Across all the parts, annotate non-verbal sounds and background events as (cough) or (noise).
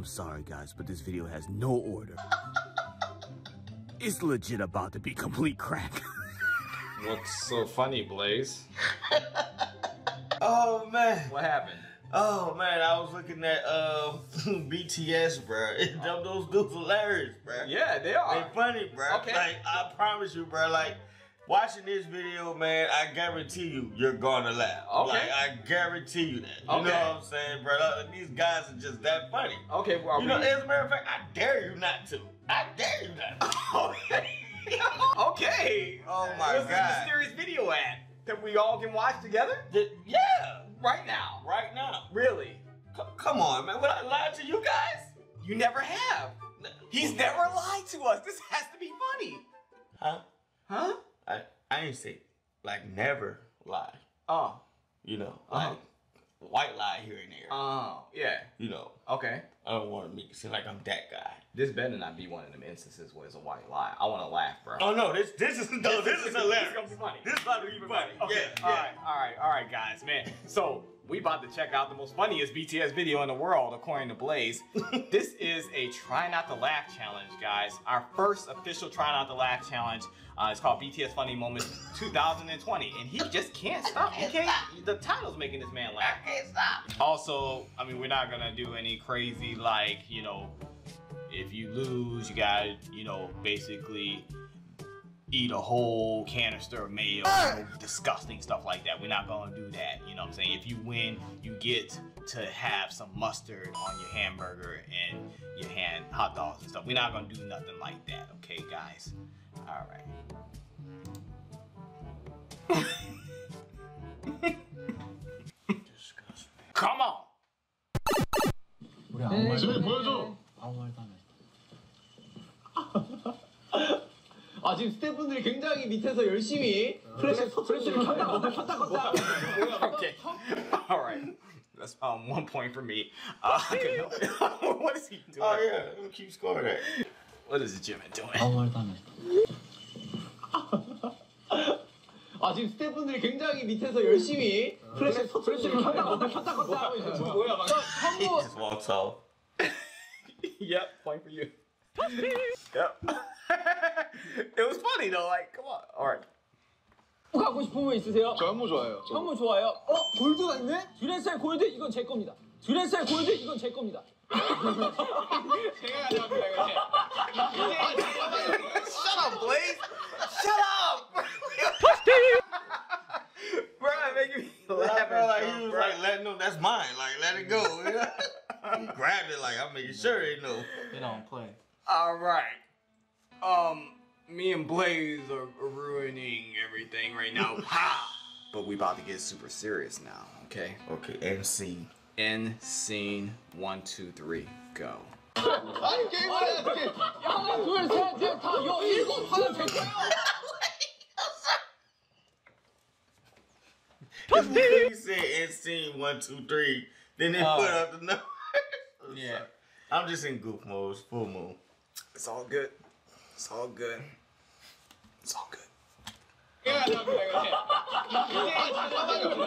I'm sorry guys, but this video has no order. It's legit about to be complete crack. (laughs) What's so funny, Blaze? (laughs) Oh man. What happened? Oh man, I was looking at uh, BTS, bro. Them those dudes hilarious, bro. Yeah, they are. They funny, bro. Okay. Like I promise you, bro. Like watching this video, man, I guarantee you, you're gonna laugh. Okay. Like I guarantee you that. You Okay. know what I'm saying, bro? Like, these guys are just that funny. Okay, well, You know, as a matter of fact, I dare you not to. I dare you not to. (laughs) okay. Oh my God. this is a mysterious video at that we all can watch together Th- yeah, right now? right now. Really? C- come on, man. Would I lie to you guys? You never have. He's never lied to us. This has to be funny. Huh? Huh? I, I ain't say like never lie. Oh. You know, Uh-huh. like white lie here and there. Oh, yeah. you know, Okay. I don't want to make it seem like I'm that guy. This better not be one of them instances where it's a white lie. I want to laugh, bro. Oh no, this this is no, this is hilarious. This is gonna be funny. This is about to be funny. Okay. Yeah, All yeah. right. All right. All right, guys, man. So we about to check out the most funniest BTS video in the world, according to Blaze. (laughs) this is a try not to laugh challenge, guys. Our first official try not to laugh challenge. Uh, it's called BTS Funny Moments 2020, and he just can't stop. He can't. The title's making this man laugh. I can't stop. Also, I mean, we're not gonna do any crazy like, you know, if you lose, you gotta, you know, basically eat a whole canister of mayo, disgusting stuff like that. We're not gonna do that. You know what I'm saying? If you win, you get to have some mustard on your hamburger and your hand hot dogs and stuff. We're not gonna do nothing like that, okay, guys? All right. (laughs) Come on. 지금 보여줘. 아 지금 스태프분들이 굉장히 밑에서 열심히 플래시 플래시를 켰다 껐다 켰다 껐다. okay. All right. That's um one point for me. Uh, (laughs) (laughs) I couldn't help it. what is he doing? Oh yeah, let me keep scoring that. What is Jimin doing? 아 지금 스태프분들이 굉장히 밑에서 열심히 플래시 플래시를 켰다 껐다 켰다 껐다 하고 있어요. 뭐야 막. He 한국 (laughs) just walks off. yep, point for you. yep. it was funny though. Like, come on. All right. 하고 싶은 분 있으세요? 저 현무 좋아해요. 현무 좋아요. 어 골드가 있네? 듀레셀 골드 이건 제 겁니다. 듀레셀 골드 이건 제 겁니다. 제가 가져갑니다 Shut up, Blaze. Shut up. bro, making me laugh. Bro, like he was like letting them. That's mine. Like let it go. You know? he grabbed it like I'm making sure they know. They don't play. All right. Um, me and Blaze are ruining everything right now. (laughs) Ha! But we about to get super serious now, okay? Okay, and scene. End scene one, two, three, go. 아니 게임을 해야 돼. 하나 둘셋넷다여 일곱 하나 제 거야. he said and scene one, two, three. Then they Oh. put up the number. Yeah. I'm just in goof mode. It's full moon. It's all good. It's all good. It's all good. 제가 가져갑니다 이거.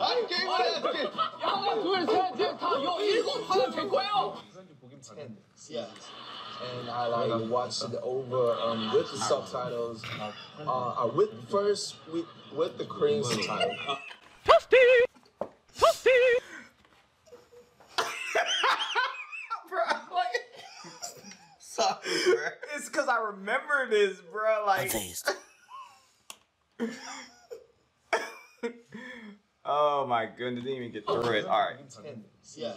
아니 게임을 해야 돼. 하나 둘셋넷다여 일곱 하나 제 거야. Yeah. And I like watched it over um, with the subtitles. Uh, I with first with with the Korean subtitle. Bro, Sorry, bro. it's because I remember this, bro. Like, (laughs) oh my goodness, didn't even get through it. All right. Yeah.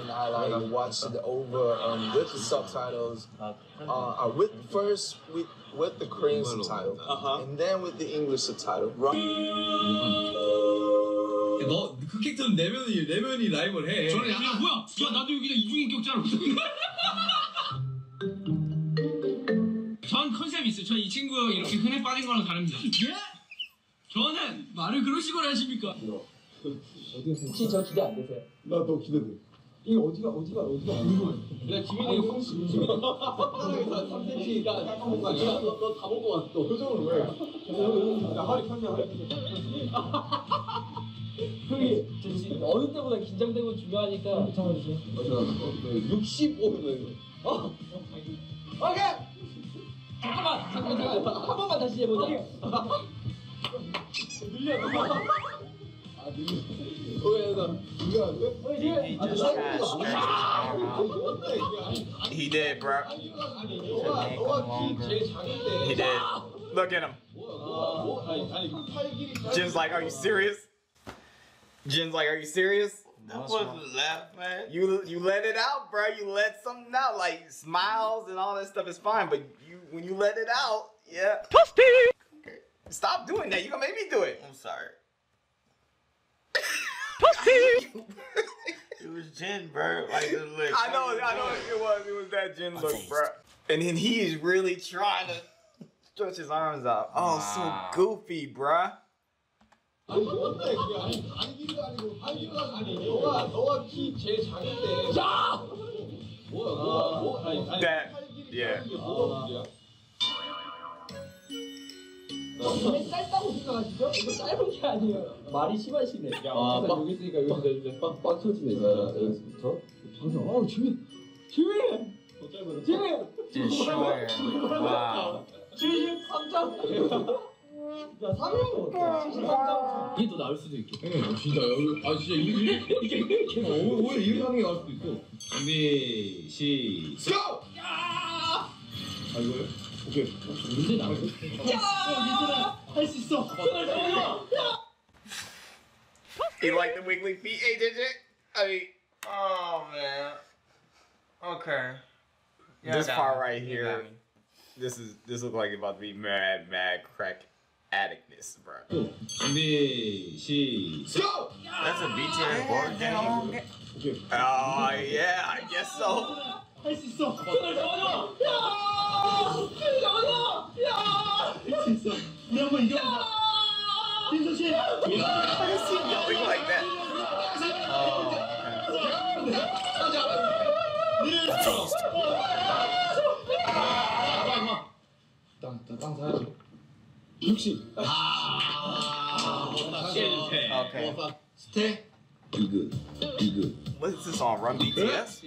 And I like watched it over um, with the subtitles. Uh, I with first with with the Korean subtitle, and then with the English subtitle. 너그 캐릭터는 내면이 내면이 라이벌 해. 저는 야, 야 뭐야? 야 나도 여기다 이중인격자로. (laughs) 전 컨셉이 있어요. 전 이 친구 이렇게 흔해 빠진 거랑 다릅니다. 예? 저는 말을 그런 식으로 하십니까? 혹시 저 기대 안 되세요? 나 너 기대돼. 이게 어디가 어디가 어디가 궁금해. 야 지민이 형 지민이 땅땅에서 3cm 깎아먹은 거 아니야? 너다 먹고 왔어. 표정을 왜? 야 허리 켰냐 허리 켰냐? 형이 어느 때보다 긴장되고 중요하니까 참아주세요. 65면 어. 오케이. 한 번만 다시 해보자. 늘려. 아 늘려. 왜나 이거 안 돼? 어 지금. 아, just 나- tried He did, bro. 아니 너가 너가 키 제일 작은데 He did. Look at him. 아니 아니 팔 길이 Jin's like, are you serious? Jin's like, are you serious? That wasn't laugh, man. You you let it out, bro. You let something out, like smiles and all that stuff is fine, but you when you let it out, yeah. Pussy! Stop doing that. You gonna make me do it. I'm sorry. Pussy! (laughs) It was Jin, bro. Like the lick. I know, I know it was it was that Jin look, bro. And then he is really trying to stretch his arms out. Oh, Wow. so goofy, bruh. 아니 뭔데 그게? 아니 발 길이가 아니고 팔 길이가 아니 너가 너가 키 제일 작은데. 야! 뭐야 뭐야 뭐? 아니 아니. 길이 yeah. 이게 뭐가 문제야? 왜 짧다고 생각하시죠? 이거 짧은 게 아니에요. 말이 심하시네. 야, 아, 빡- 여기 있으니까 여기서 해주세요. 빡, 빡 터지네 진짜. 여기서부터 방금 아우 지민 지민 지민 Just short. Wow. 73점 야 3위는 어때? 73점 이게 더 나을 수도 있겠다 응, 진짜 여기 아 진짜 이게 이게 이게 어, 오히려 이렇게 하는 게 나을 수도 있어. 준비 시작. 아 이거요? 오케이. 문제 나올 수 있어 할수 있어 You like the wiggly feet, hey, did you? I mean, Oh man. Okay. Yeah, this I got part me. right You here, got me. this is this look like it's about to be mad, mad crack addictness, bro. 준비 시작. That's a BTS board game. 오케이. Oh yeah, I guess so. 할 수 있어 손을 잡아줘 야 손을 잡아줘 야할수 있어 내가 한번 이겨본다 김수 씨 I see yelling like that. 땅땅 사야지 60 Okay. 스테? 이그 이그. What is this on Run BTS?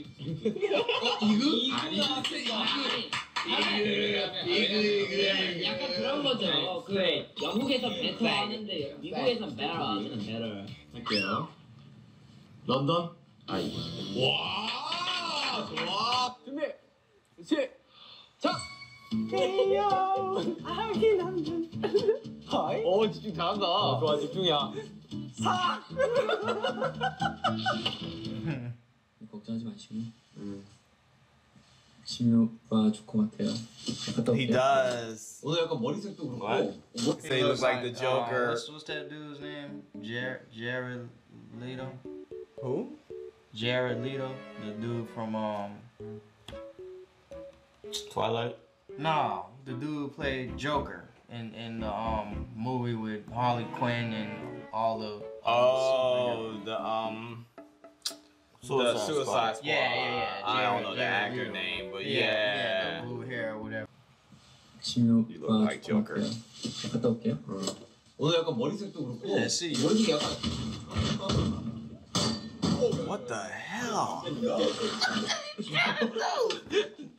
약간 그런 거죠. 그 영국에서 better 하는데 미국에서 better 하면 better. 할게요. 런던? 아이. 와 좋아. 준비 시작 어 집중 잘한다 좋아 집중이야 (laughs) 걱정하지 마시고. 진료가 좋을 것 같아요. 갔다 He 올게요. does. 오늘 약간 머리색도 그렇고. What? Say he looks like the uh, Joker. what's, what's that dude's name? Jared Jared Leto. Who? Jared Leto, the dude from um Twilight. No, the dude who played Joker in in the um movie with Harley Quinn and all the Oh, the um, the Suicide Suicide Squad. Yeah, yeah, yeah. I don't know the Jared actor Leto. name, but yeah, yeah. the blue hair or whatever. You look 진료가 like 좋을 것 Joker. 같아요. 갔다 올게요. 오늘 약간 머리색도 그렇고. 네, 씨. 머리색이 약간. What the hell? (laughs) (laughs)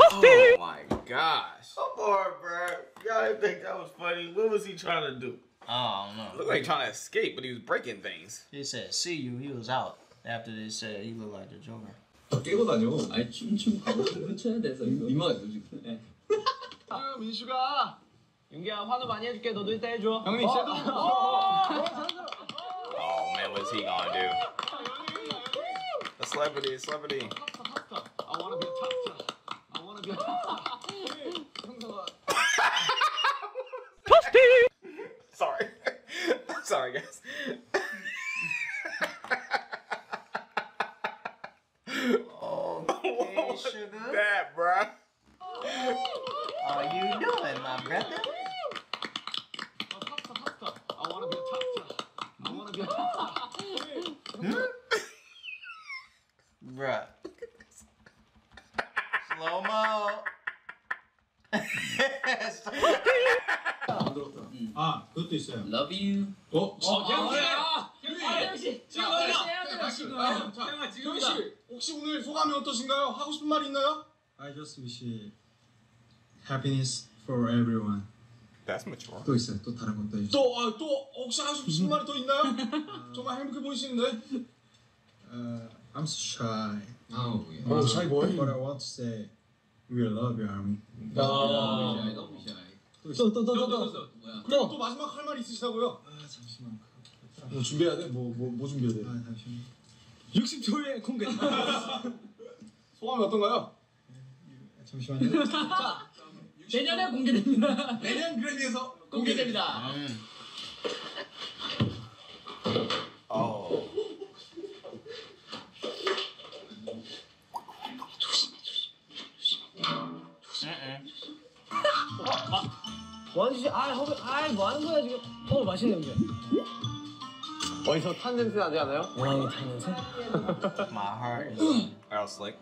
oh my gosh! Oh, Come on, bro. Y'all didn't think that was funny. What was he trying to do? I don't know. Looked like trying to escape, but he was breaking things. He said, "See you." He was out after they said he looked like the Joker. 깨고 다녀. 아니 춤추고 가고 춤춰야 돼서 이거. 민망했어 지금. 네. 민수가 윤기야 환호 많이 해줄게 너도 이따 해줘 형님 섀도우 Oh man, what's he gonna do? A celebrity, a celebrity. I wanna be a top Toasty! Sorry. (laughs) Sorry, guys. oh, okay, sugar. That, bruh. Are you doing, my brother? I want to be want to be a 것도 있어요. Love you. 어? 어, 야, 야, 태영 씨 지금 어디야? 태영아 지금. 지금이다. 씨 혹시 오늘 소감이 어떠신가요? 하고 싶은 말 있나요? I just wish happiness for everyone. That's mature. 또 있어요. 또 다른 것도 있어요. 또, 아, 또 혹시 하고 싶은 말이 더 있나요? (laughs) 정말 행복해 보이시는데. Uh, I'm so shy. 어, 샤이 보이. But I want to say we love you, army. 아, 또 또 또 또 또. 그럼 또 마지막 할 말 있으시다고요? 아 잠시만. 뭐 준비해야 돼? 뭐, 뭐, 뭐 준비해야 돼? 아 잠시만. 60초에 공개. (laughs) 소감이 어떤가요? 잠시만요. (laughs) 내년에 공개됩니다. 내년 그래미에서 공개됩니다. Oh. 원수 씨, 아, 허브, 아, 뭐 하는 거야 지금? 어, 맛있는 냄새. 어디서 탄 냄새 나지 않아요? 왕이 탄 냄새? (laughs) My heart is Earl Slick.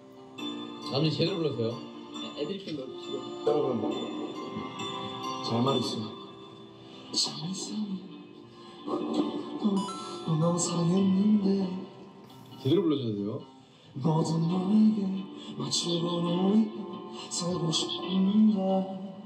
남자 제대로 불렀어요. 애드립 좀 넣어주시고. 여러분 잘 말했어. 너 사랑했는데 제대로 불러줘야 돼요. 모든 너에게 맞추고 너에게 살고 싶은가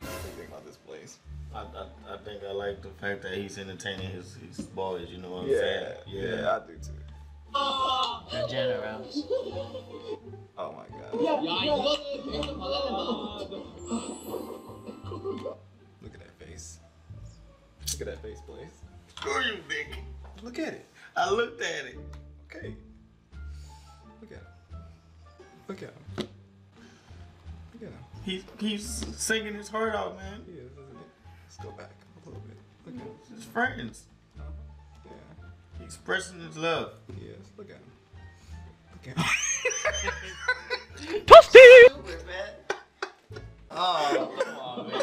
Think about this place. I, I, I think I like the fact that he's entertaining his, his boys, you know what I'm yeah, saying? Yeah, yeah, I do too. The generals. Oh my god. Look at that face. Look at that face, Blaze. Screw you, Nick. Look at it. I looked at it. Okay. Look at him. Look at him. Look at him. He's he's singing his heart out, man. He is, isn't he? Let's go back a little bit. Look at him. His friends. Yeah, He's expressing his love. he is. Look at him. Look at him. Stupid, man. Oh, come on, man.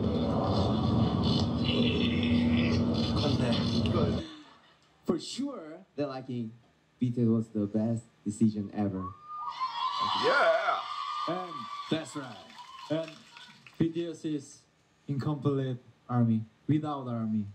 Bruh. For sure, that liking BTS was the best decision ever. yeah. And that's right. And BTS is incomplete army without army.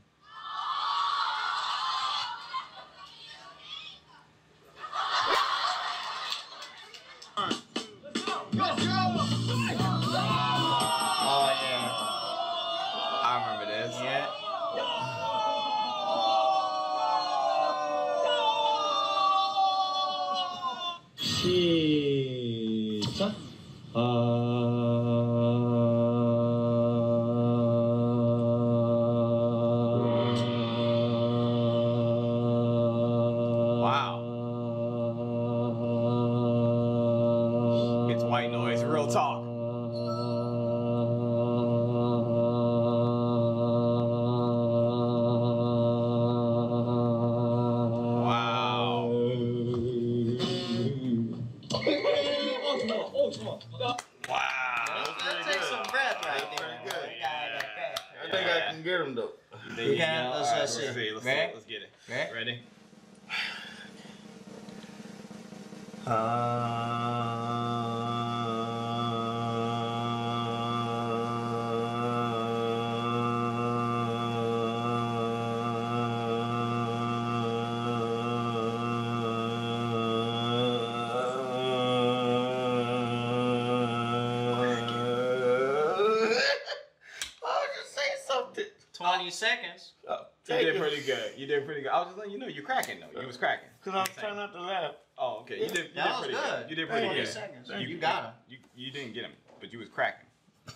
something? 20 seconds. Oh, you Take did it. pretty good. You did pretty good. I was just letting you know you're cracking though. You was cracking. Cause I'm trying not to laugh. Oh, okay. You did. You That did was pretty good. You did pretty 20 good. seconds. You got him. You, you didn't get him, but you was cracking. (laughs)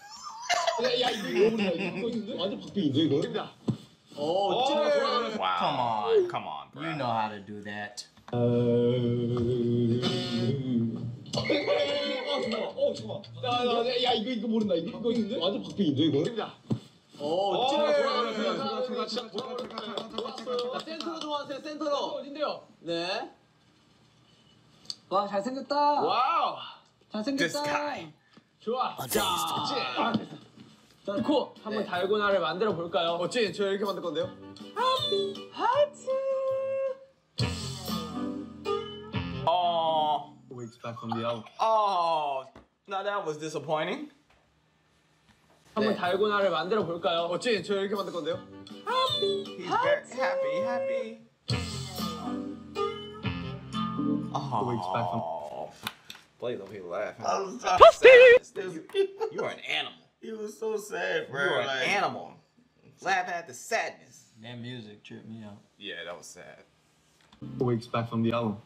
야, 야, 이거 모른다. 이거 있는데? 완전 박빙인데, 이거? Oh, wow. Come on. Come on, bro. You know how to do that. 어, 좋아. 어, 좋아. 야, 야, 야, 야, 이거, 이거 모른다. 이거, 이거 있는데? 완전 박빙인데, 이거? 오, 어, 예, 예, 돌아가세요. 예, 자, 센터로 들어가세요. 센터로. 어딘데요? 네. 와 잘생겼다. 와우. 잘생겼다. 좋아. 자, 아, 됐어. 자, 코 한번 달고나를 만들어 볼까요? 어찌 저 이렇게 만들 건데요? Oh, Weeks back from the album. oh, now that was disappointing. 한번 달고나를 만들어 볼까요? 어찌 저 이렇게 만들 건데요? Happy, happy, happy, happy. Oh, Blaze, the way he laughed. I'm sorry. Toasty! You, you are an animal. He was so sad, bro. You are like, an animal. Laugh at the sadness. That music tripped me out. Yeah, that was sad. What we expect from the album?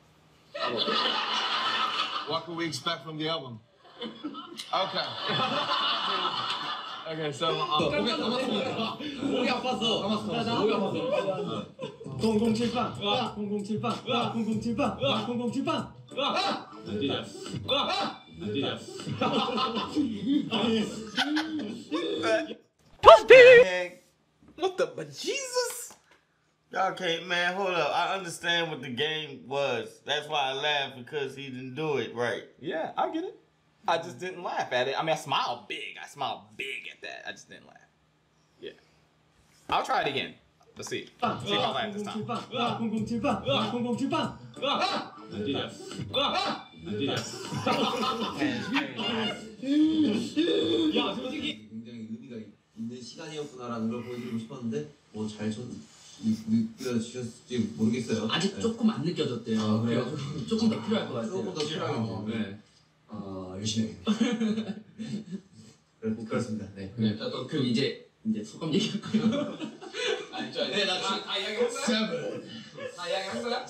what can we expect from the album? Okay. (laughs) Okay, so I uh, 刚刚怎么五秒发射，五秒发射，公公吃饭，公公吃饭，公公吃饭，公公吃饭，能记得，能记得。Pussy! What the but Jesus? Y'all can't man, hold up. I understand what the game was. That's why I laughed because he didn't do it right. Yeah, I get it. I just didn't laugh at it. I mean, I smiled big. I smiled big at that. I just didn't laugh. Yeah. I'll try it again. Let's see. See if I laugh this time. 0078. 0078. 야, 솔직히 굉장히 의미가 있는 시간이었구나라는 걸 보여드리고 싶었는데 뭐잘 느껴지셨을지 모르겠어요. 아직 조금 안 느껴졌대요. 아, 그래요? 조금 더 필요할 것 같아요. 조금 더 필요하겠네 요. 네. 아 열심히 해야겠네요. (laughs) 그렇습니다. 네. 네, 또 그럼 이제 이제 소감 얘기할 거예요. 아니죠. 네, 나 다, 다 이야기 한 거야? Seven. 다 이야기한 거야?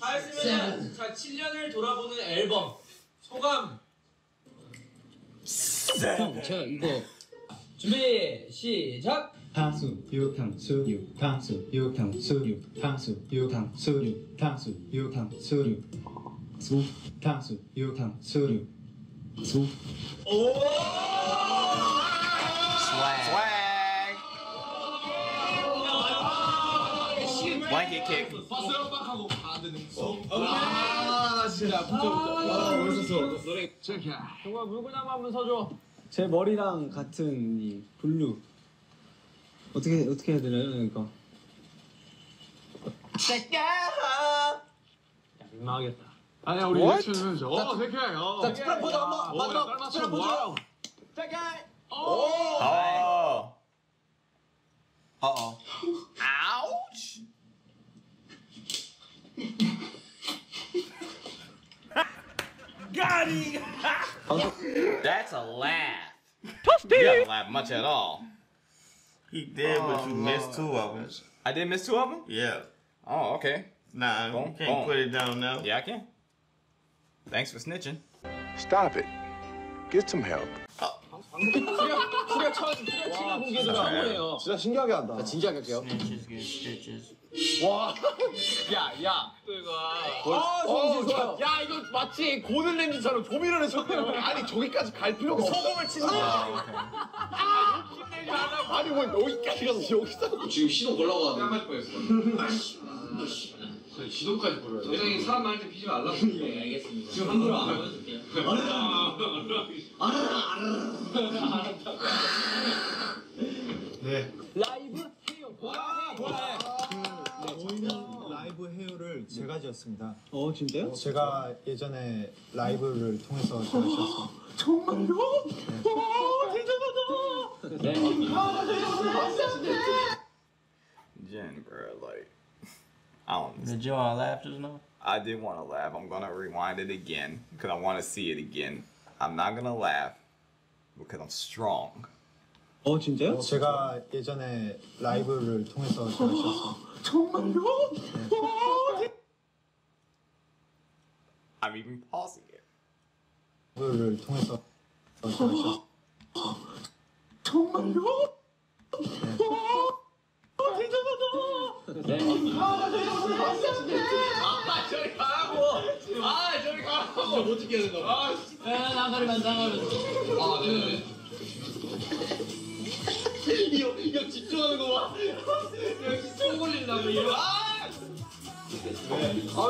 다 했으면 자 7년을 돌아보는 앨범 소감. 형, 제가 이거 준비 시작. 타수 유탕수 유타수 유탕수 유타수 유탕수 유타수 유탕수 유 타수 유탕수 수 오! 스웩 스웩 와이게 킥 바스락하고 가드는 수아 진짜 붙어 붙어 와 멋있었어 노래 체크 형아 물구나무 한번 서줘 제 머리랑 같은 이 블루 어떻게 어떻게 해야 되나요? 그러니까 민망하겠다. 아니야 우리 What? 리액션은 저. 어, 체크해. 어. 자, 특별 포즈 한번 오, 마지막 야, 특별 포즈. 뭐야? Oh. Uh-oh. Ouch. Got. That's a laugh. You haven't laughed much at all. He did, oh, but you Lord. missed two of them. I did miss two of them. Yeah. Oh, okay. Nah, boom, you can't boom. put it down now. Yeah, I can. Thanks for snitching. Stop it. Get some help. Oh. (laughs) 첫 치는 공개도 처음이에요. 진짜 신기하게 한다. 진지하게 할게요. Snitches get stitches. 와, 야, 야, 아, 좋아, 좋아. 야, 이거 마치 고든 램지처럼 조미료를 쳤네요. 아니 저기까지 갈 필요가 없어. 소금을 친다. 힘내지 말라고. 아니 뭐 여기까지 가서 여기서. 지금 시동 걸라고 하는데. 뻔했어. 시동까지 걸어야 돼. 굉장히 사람 많을 때 피지 말라고. 네, 알겠습니다. 지금 함부로 안 보여줄게요. (laughs) 네. 라이브 해요. 보라, 보라. 저희는 라이브 헤어를 제가 지었습니다. 어 진짜요? 제가 예전에 라이브를 통해서 제가 지었습니다. 정말요? Jen, bro, like, I don't. Did you all laugh just now? I did want to laugh. I'm gonna rewind it again because I want to see it again. I'm not gonna laugh because I'm strong. 어 진짜요? 제가 예전에 라이브를 통해서 제가 지었습니다. 정말요? I'm even pausing it. 라이브를 통해서 제가 지었습니다. 정말요? 아. 아. 아 아. 이거 이거 집중하는 거 봐. 여기 총 걸린다고 이거. 아. 아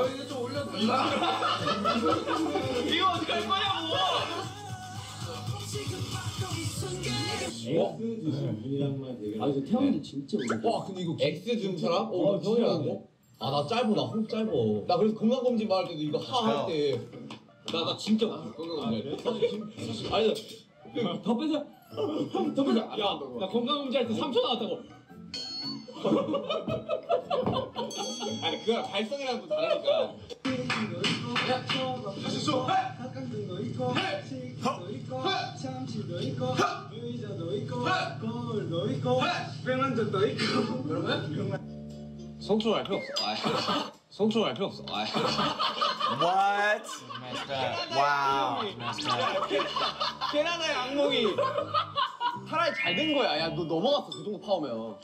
이거 좀 올려도 이거 어떻게 할 거냐고. 아 이거 태형이 진짜 와 근데 이거 X 준 사람? 어 형이라는데? 아나 짧어 나훅 짧어. 나 그래서 건강 검진 받을 때도 이거 하 할 때. 나 나 진짜 건강 검진. 사실 아니 나- 더 빼자 더 빼자 야 나 건강검진 할 때 3초 나왔다고 아니 그거랑 발성이랑 또 다르니까. 실수 도 있고 식도 있고 참치도 있고 의자도 있고 거울도 있고 백만장도 있고. 그러면? 성추할 필요 없어. 아, 성추할 필요 없어. 아. What? Wow. 캐나다의 악몽이. 차라리 잘 된 거야. 야 너 넘어갔어. 그 정도 파오면.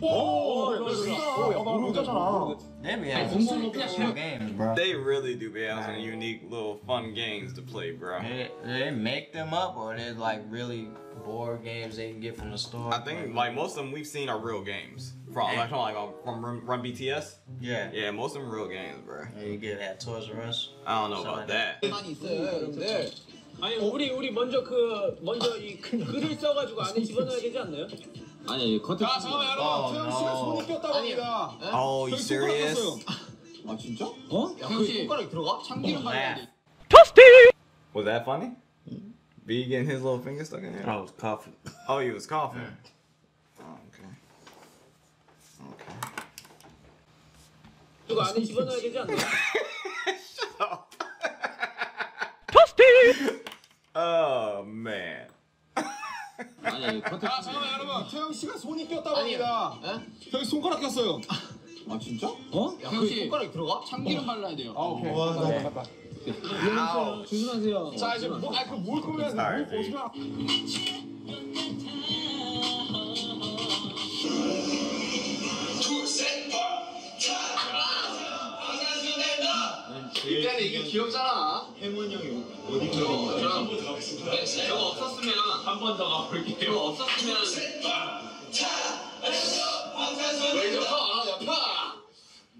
오, 야, 모르잖아. They be having some cool games, bro. They really do be having some unique little fun games to play, bro. They, they make them up, or they're like really board games they can get from the store. I think like most of them we've seen are real games. From like, from, like uh, from Run, Run BTS. Yeah. Yeah, most of them real games, bro. Yeah, you get at Toys R Us. I don't know about that. 많이 있어요, 여러분들. 아니 우리 우리 먼저 그 먼저 이 글을 써가지고 안에 집어넣어야 되지 않나요? 아니 커트. 자, 잠깐만, 여러분. 태영 씨가 손이 꼈다고 합니다. Oh, you serious? (laughs) 아 진짜? 어? 야, 그 손가락이 들어가? 참기름 발라야 돼. Was that funny? B getting his little finger stuck in there? I was coughing. (laughs) Oh, he was coughing. Oh, okay. 이거 안에 집어넣어야 되지 않나요? (laughs) Oh man. 아니 커트. 자, 잠깐만 여러분. 태영 씨가 손이 꼈다고 합니다. 형이 손가락 꼈어요. 아 진짜? 어? 야, 그 손가락이 들어가? 참기름 발라야 돼요. 아 오케이. 와, 나 맞다. 조심하세요 자 이제 뭐, 아니 그뭘 끄면 Sorry, 뭘. 보시면. 일단 이게 귀엽잖아. 혜문 형이 어디 들어간 거야? 저거 없었으면 한 번 더 가볼게요. 저거 없었으면 왜 이렇게 파? 야 파.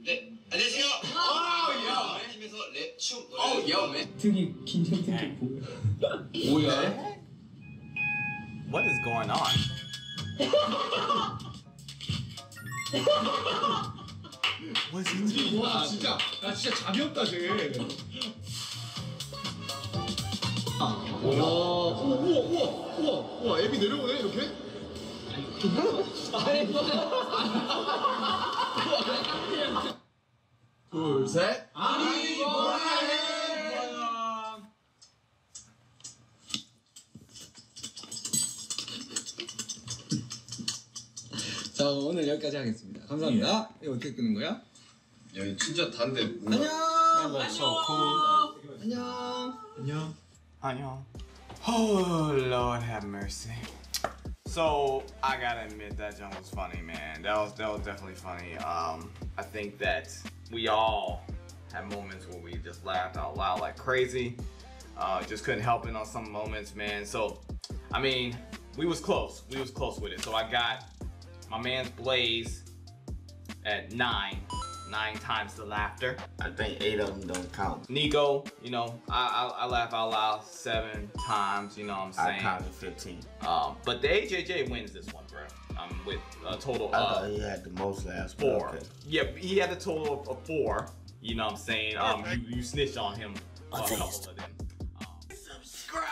네 안녕하세요. 아 야. 팀에서 랩춤 맨. 긴장 보여 뭐야? What is going on? (laughs) 와 진짜 나 진짜 잠이 없다 쟤. 우와 우와 우와 우와 우와 우와 앱이 내려오네 이렇게? 둘 셋. 아니 뭐해? 자 오늘 여기까지 하겠습니다 감사합니다 이거 어떻게 끄는 거야? 여기 진짜 단데. 안녕 so cool. 안녕 안녕 Annyeong. Oh Lord have mercy. So I gotta admit that jump was funny, man. That was that was definitely funny. Um, I think that we all had moments where we just laughed out loud like crazy. Uh, just couldn't help it on some moments, man. So, I mean, we was close. We was close with it. So I got my man's Blaze at nine, nine times the laughter. I think eight of them don't count. Nico, you know, I, I, I laugh out loud seven times, you know what I'm saying? I saying? counted 15. Um, but the AJJ wins this one, bro. Um, with a total I of thought he had the most laughs. four. okay. Yeah, he had a total of, of four. You know what I'm saying? Um, you, you snitched on him. on a couple of them. Um, Subscribe.